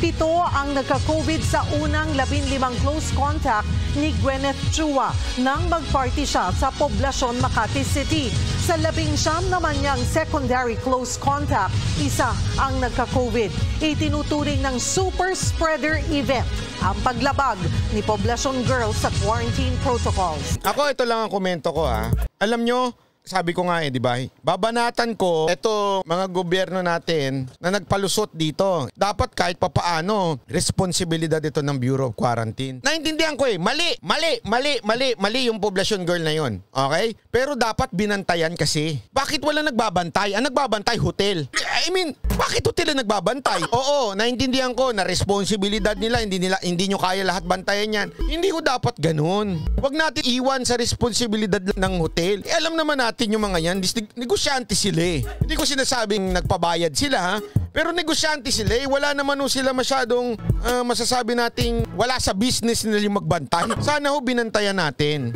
Pito ang nagka-COVID sa unang 15 close contact ni Gwyneth Chua nang mag-party siya sa poblasyon Makati City. Sa labing siyam naman niyang secondary close contact, isa ang nagka-COVID. Itinuturing ng super spreader event ang paglabag ni poblasyon girls sa quarantine protocols. Ako, ito lang ang komento ko ha. Alam nyo, sabi ko nga eh, di ba? Babanatan ko ito mga gobyerno natin na nagpalusot dito. Dapat kahit papaano, responsibilidad ito ng Bureau of Quarantine. Naintindihan ko eh, mali, mali, mali, mali, mali yung poblasyon girl na yon. Okay? Pero dapat binantayan kasi. Bakit wala nagbabantay? Ang nagbabantay, hotel. I mean, bakit hotel ang nagbabantay? Oo, naintindihan ko na responsibilidad nila, hindi nila hindi nyo kaya lahat bantayan yan. Hindi ko dapat ganun. Huwag natin iwan sa responsibilidad ng hotel. Eh, alam naman natin yung mga yan, negosyante sila eh. Hindi ko sinasabing nagpabayad sila ha. Pero negosyante sila eh. Wala naman sila masyadong ah, masasabi nating wala sa business nila yung magbantay. Sana ho binantayan natin.